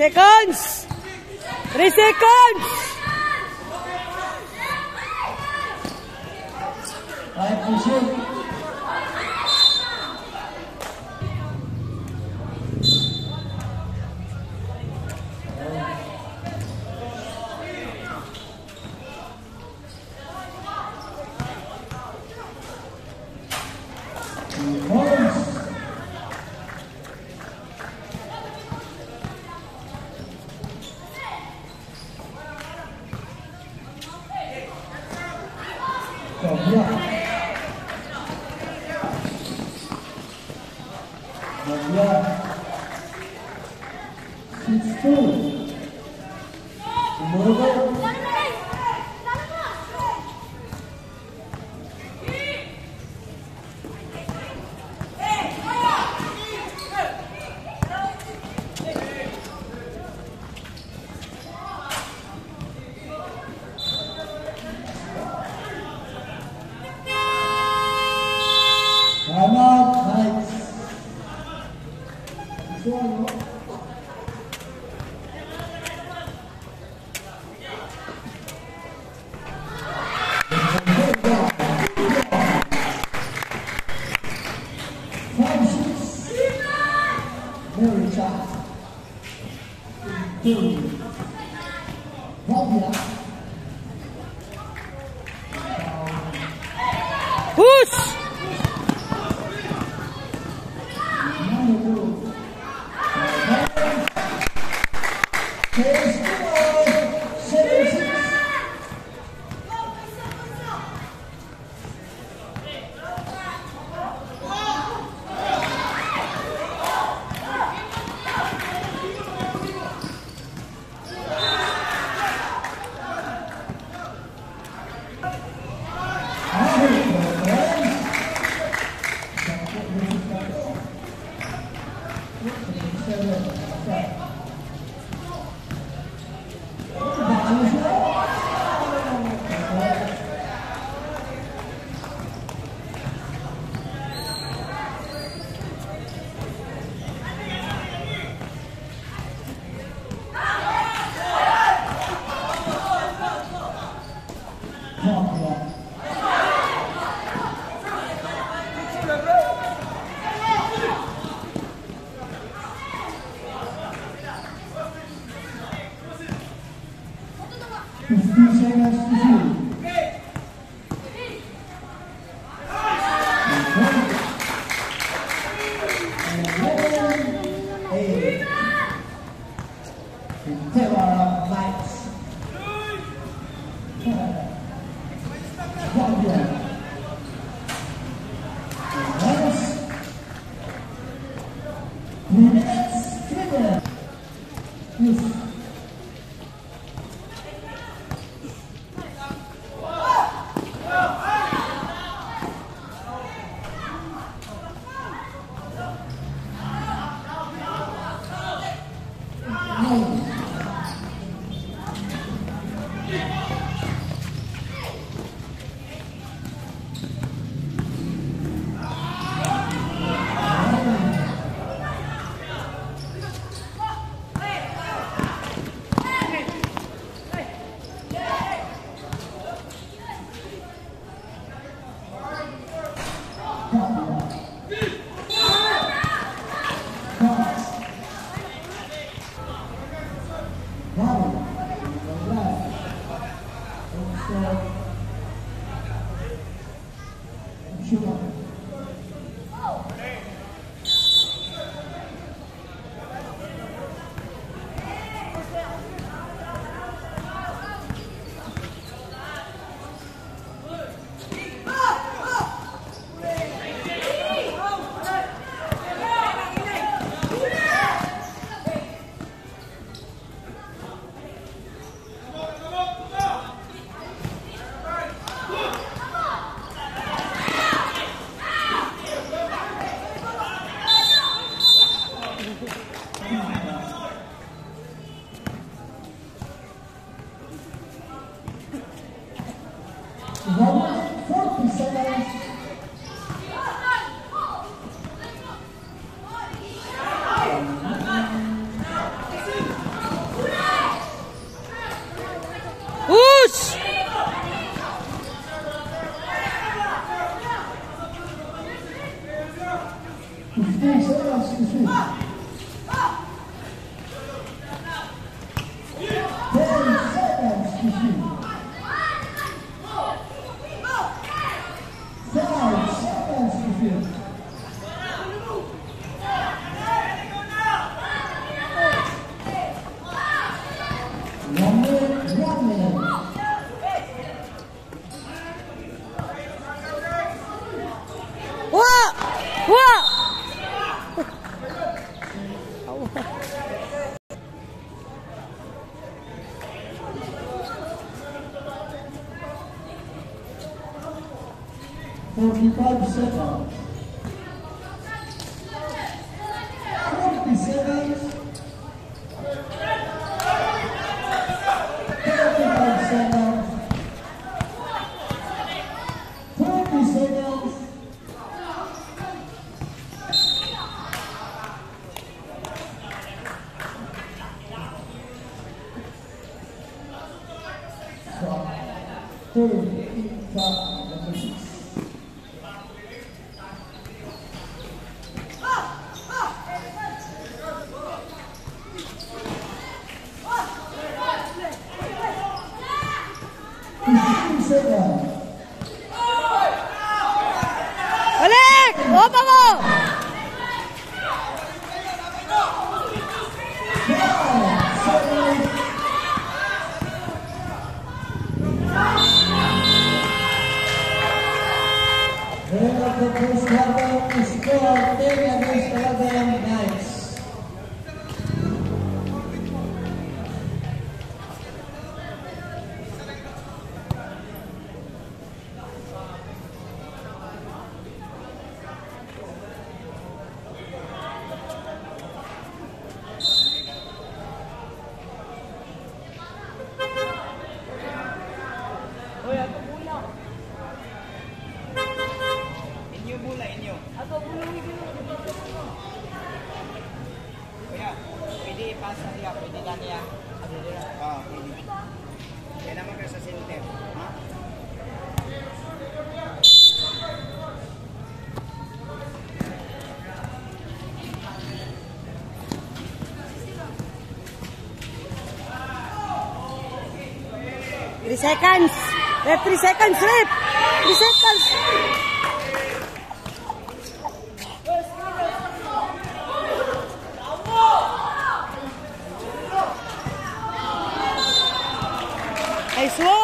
seconds! Three seconds! Thank seconds. seconds. 20 seconds. 3 seconds. Rep, 3 seconds, rep. 3 seconds. Nice one.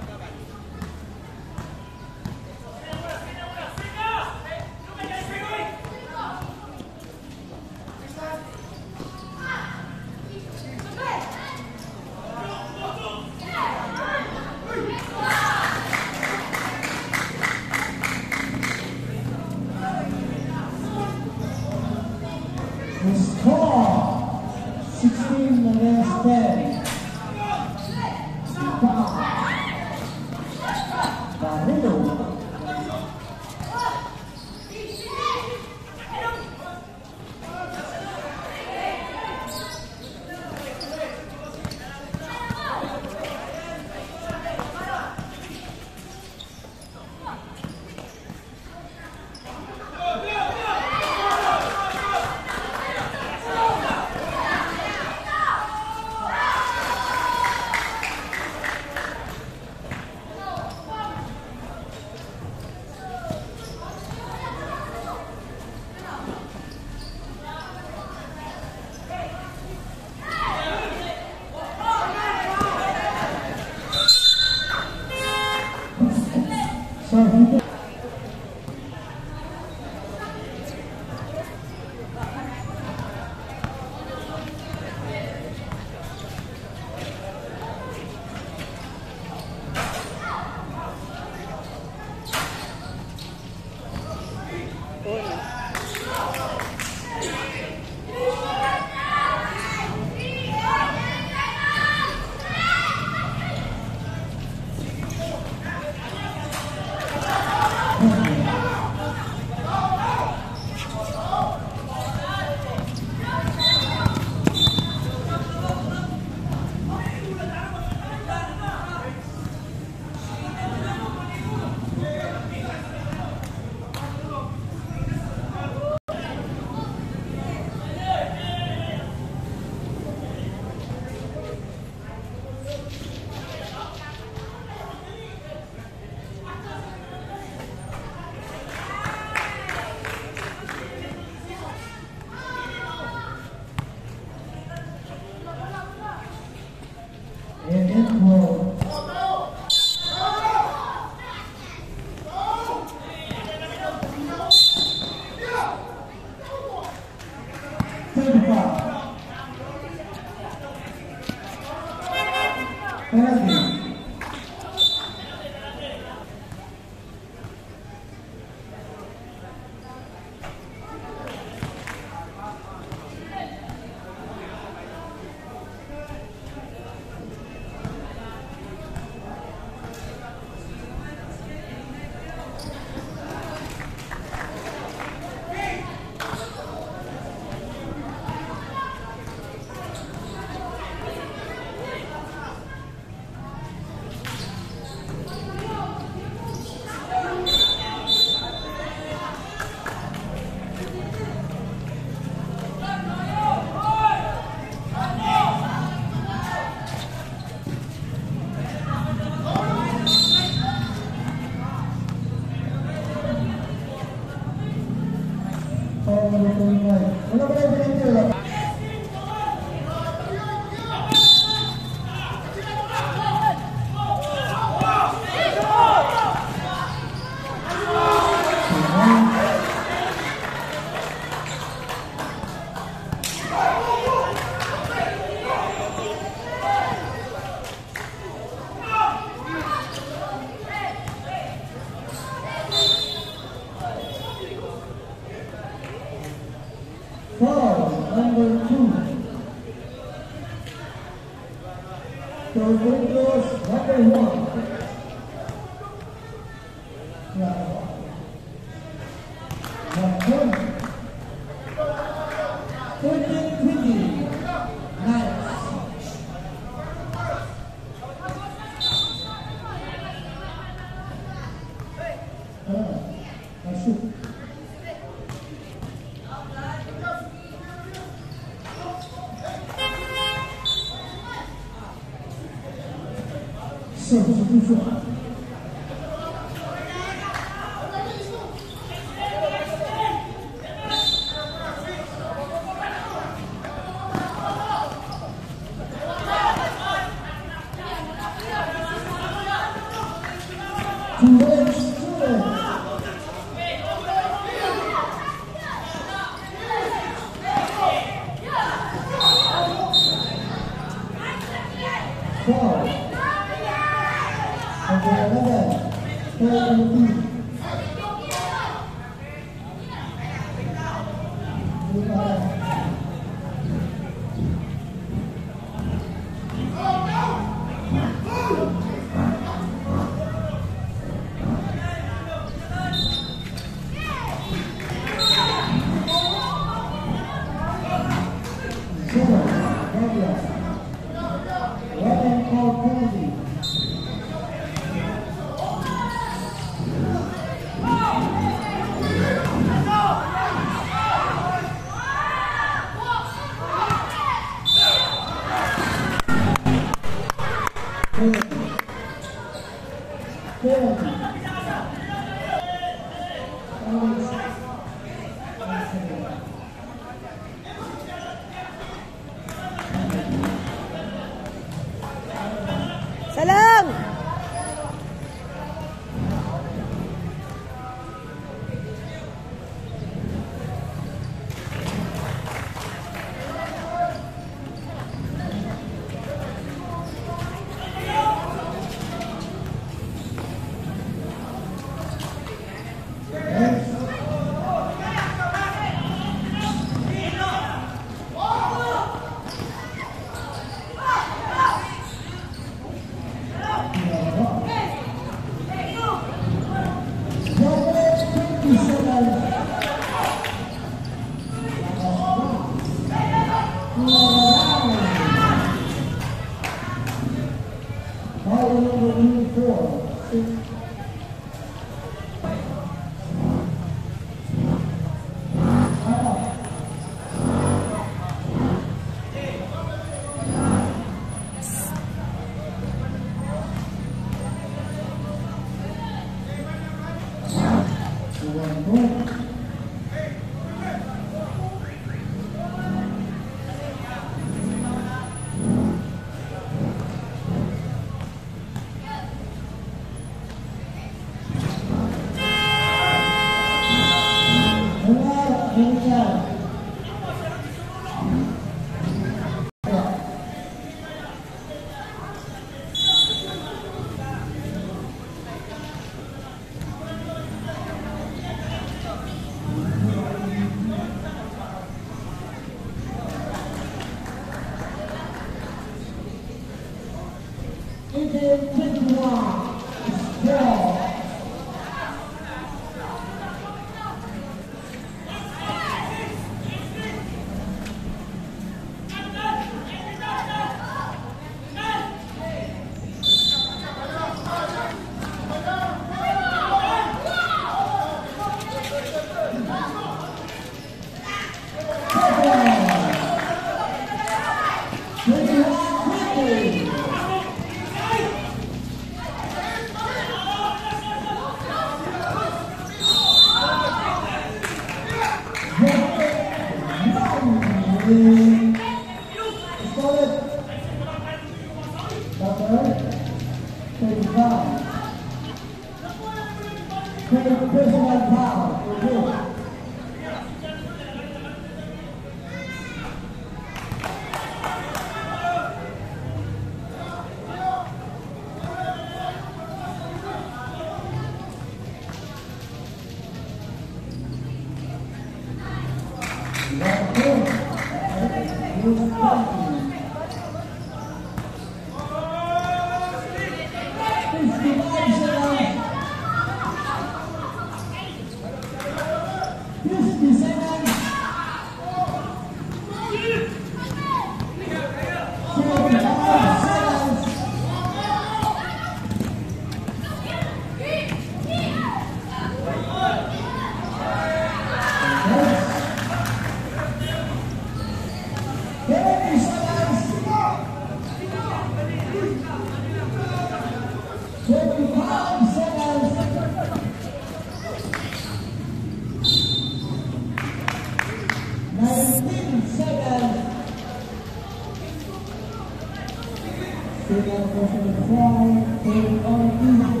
Second person try, take on easy. Maka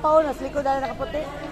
Ngayon, papaunos. Likod na nakaputi.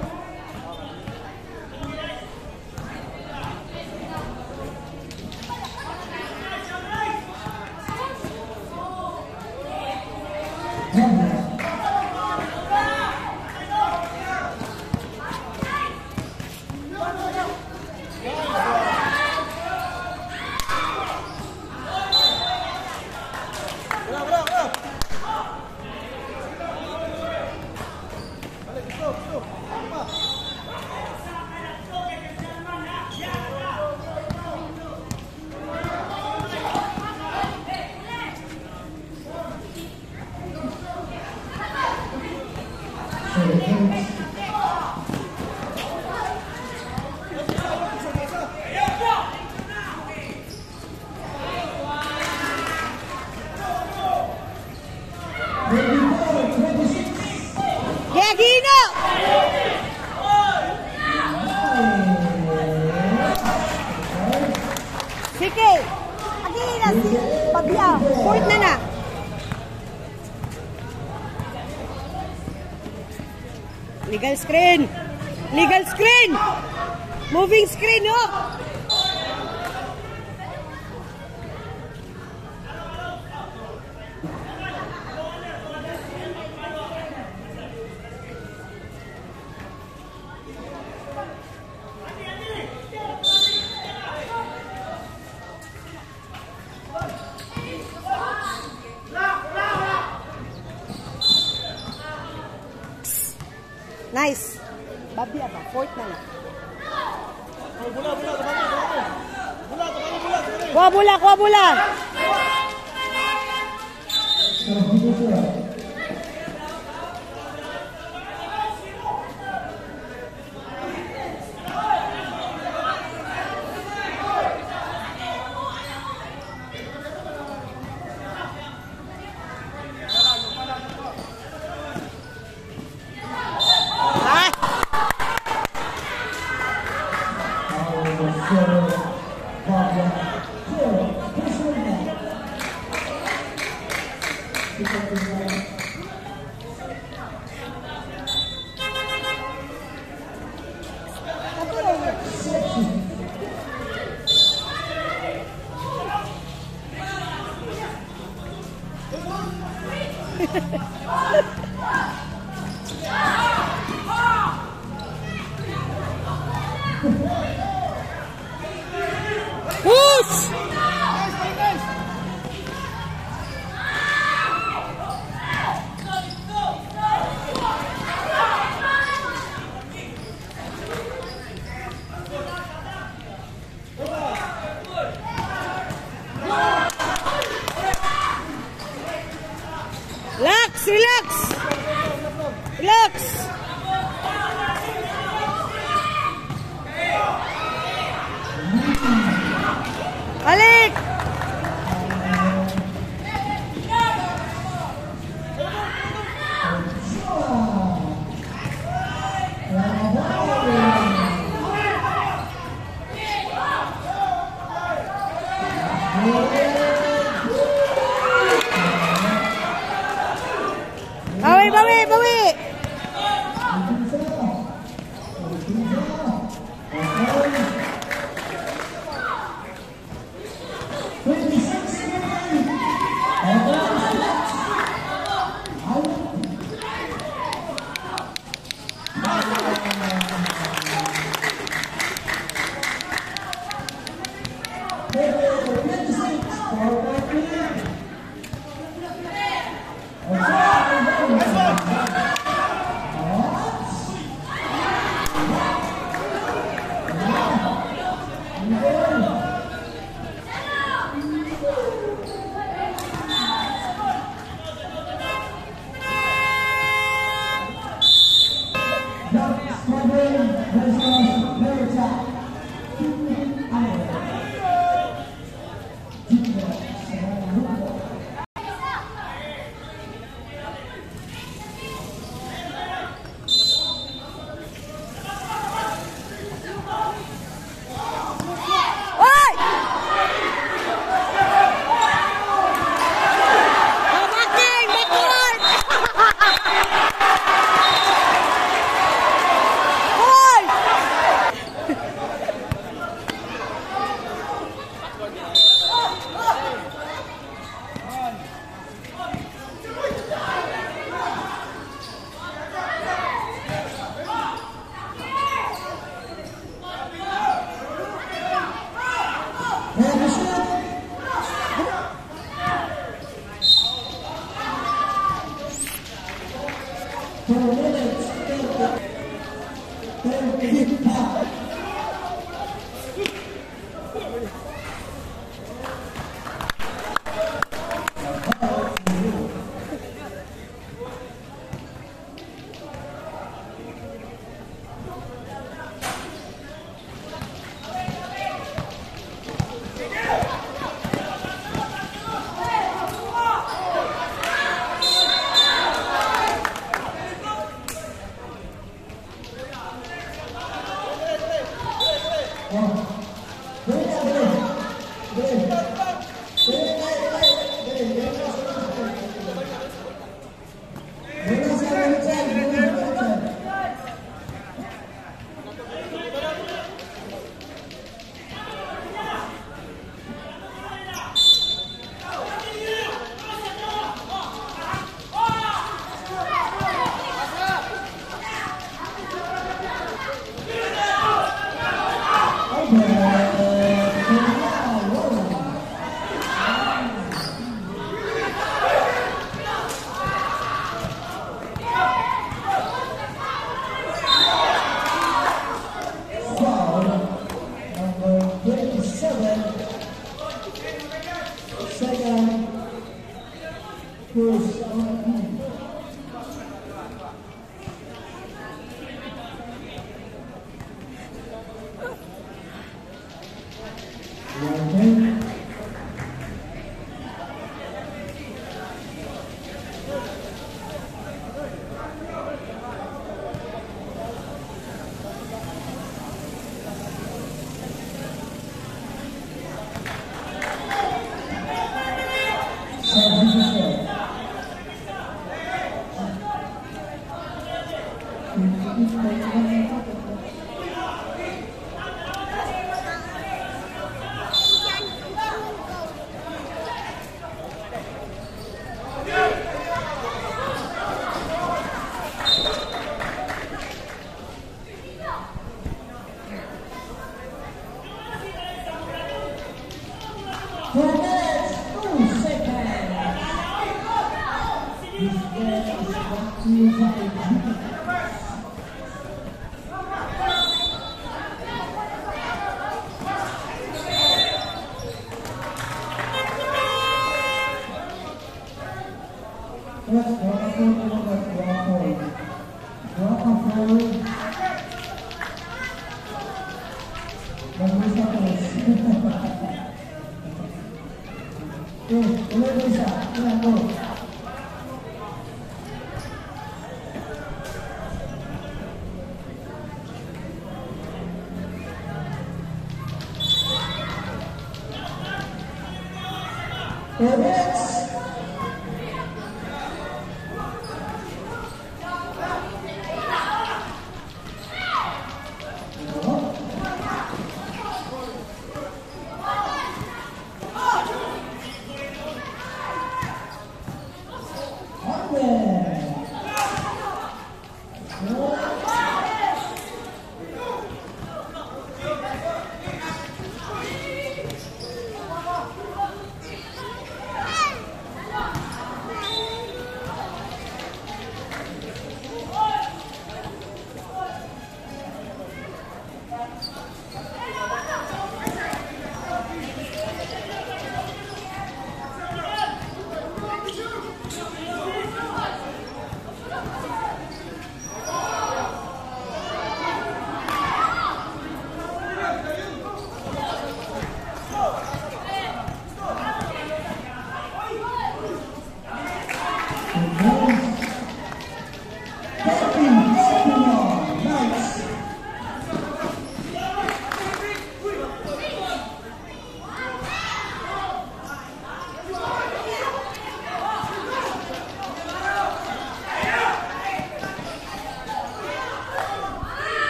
Legal screen! Legal screen! Moving screen, oh!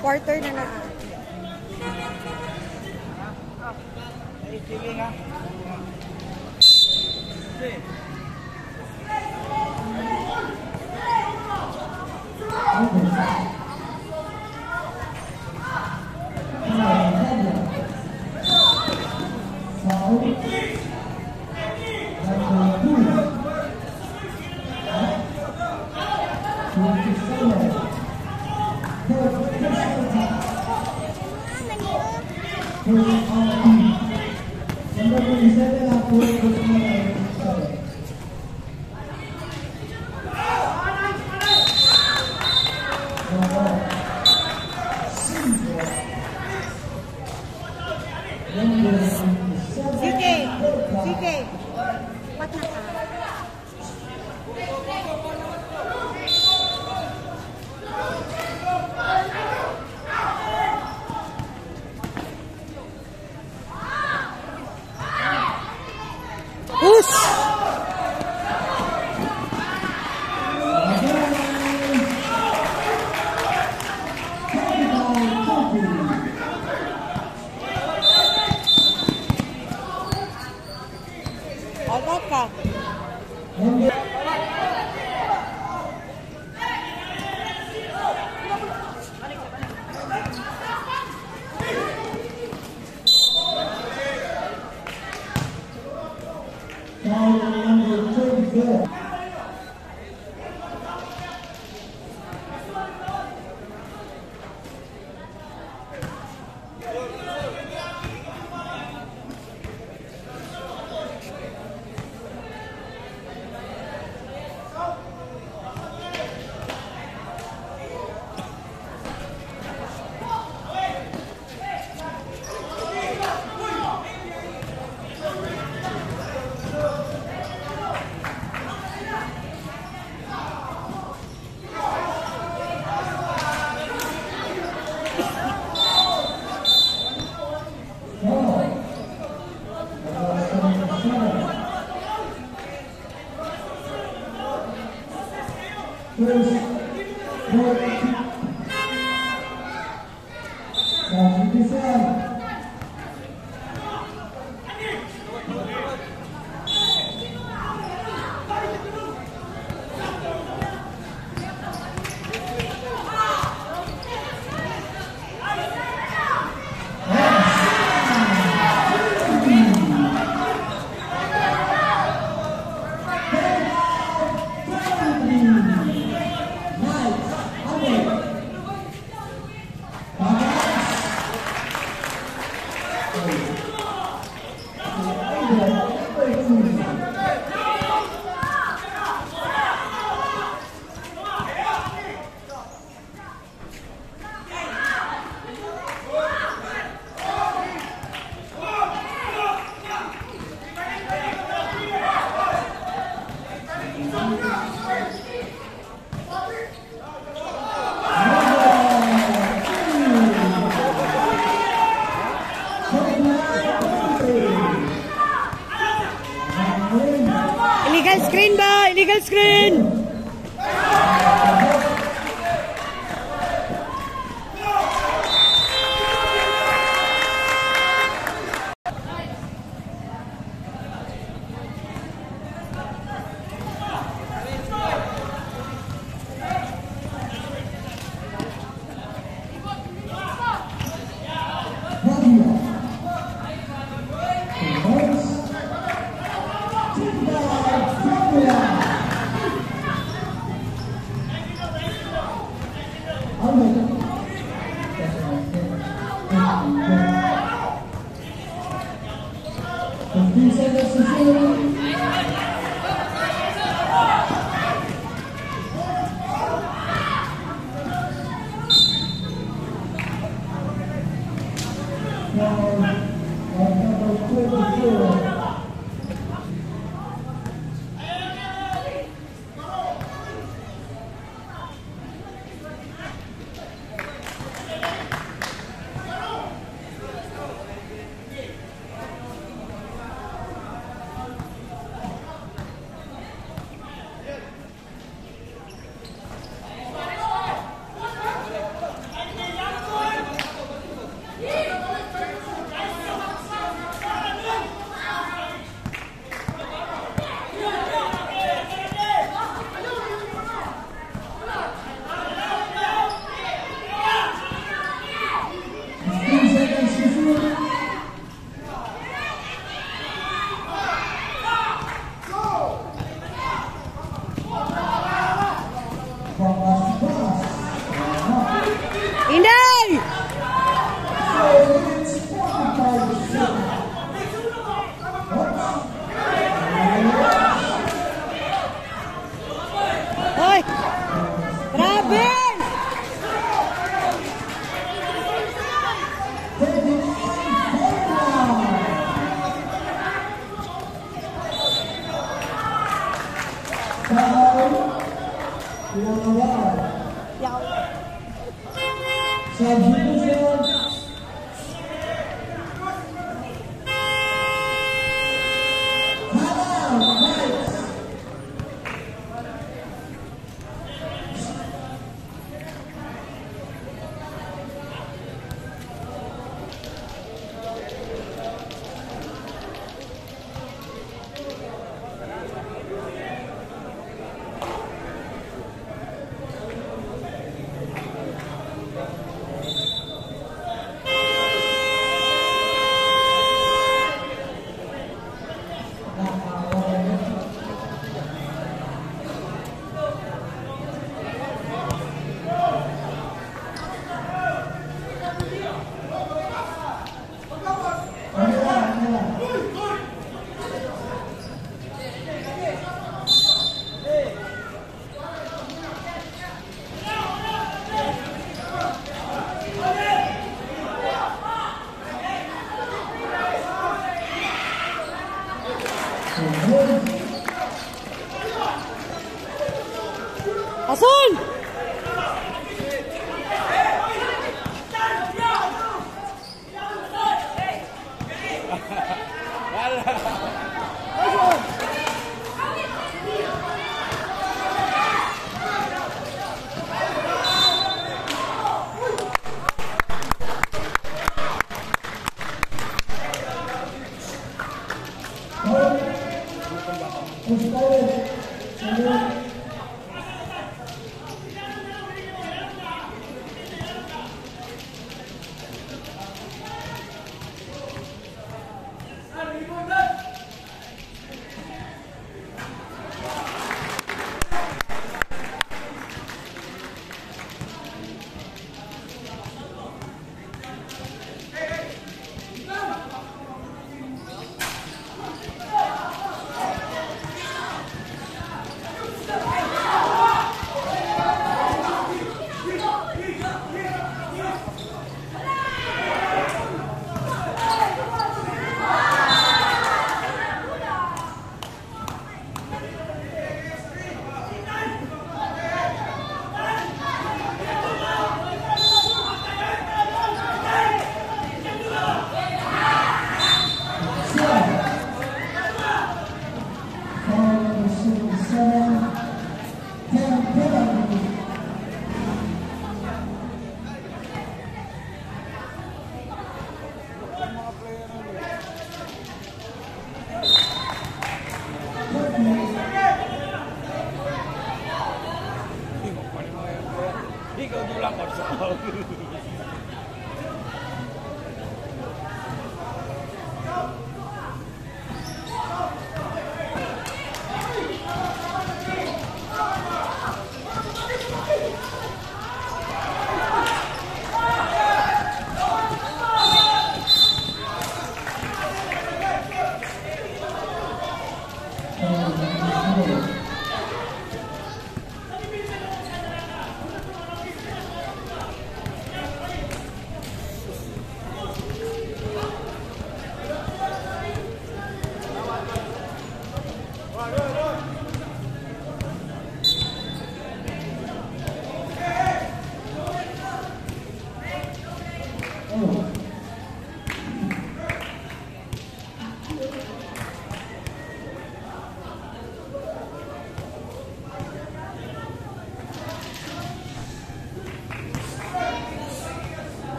Quarter na na. ಮುಂದೆ Illegal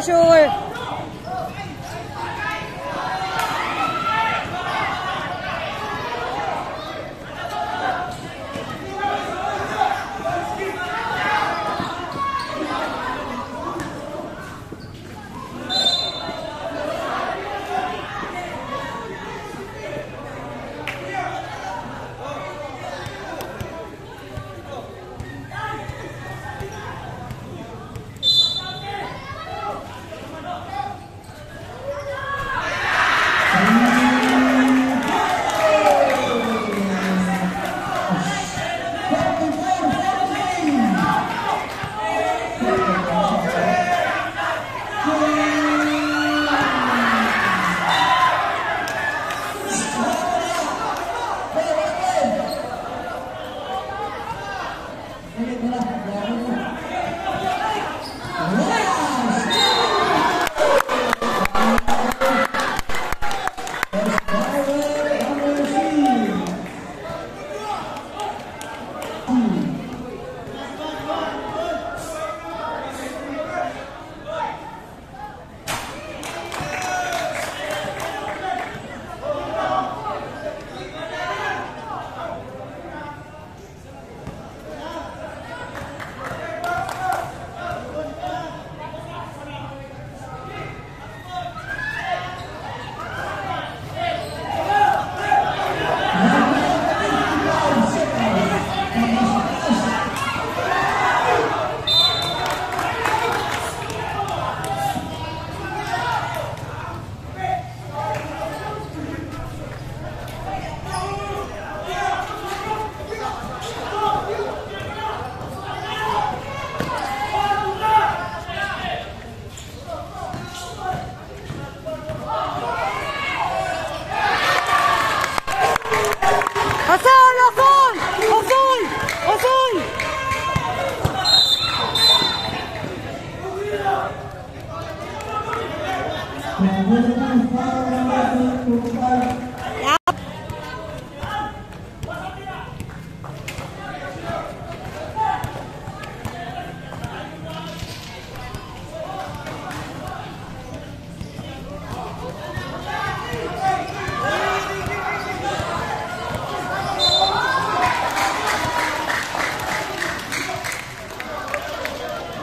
Sure.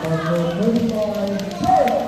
Uno!